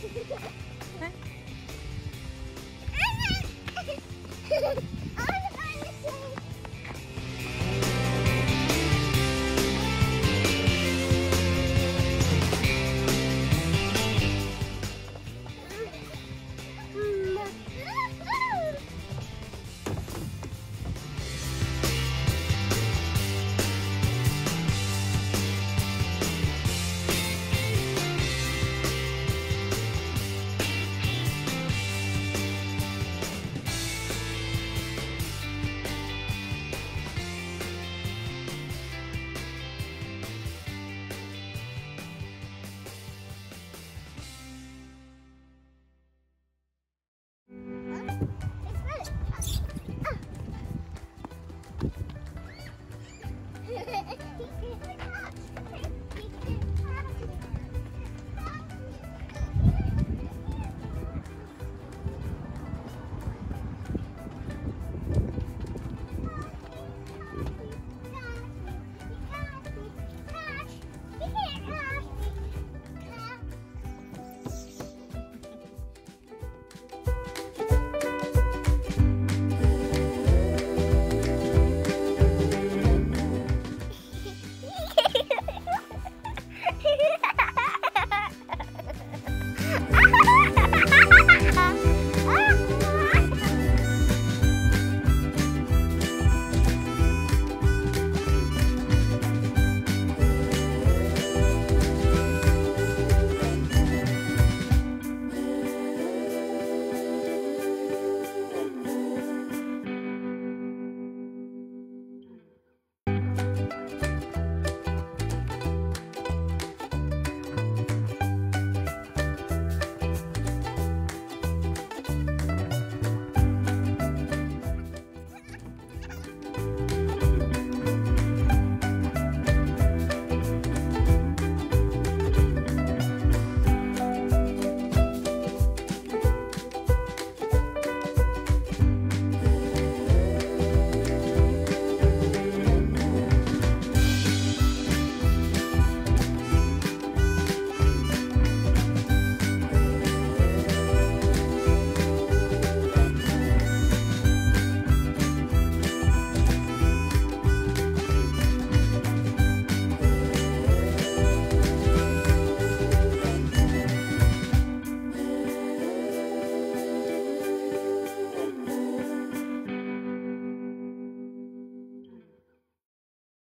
Ha ha ha!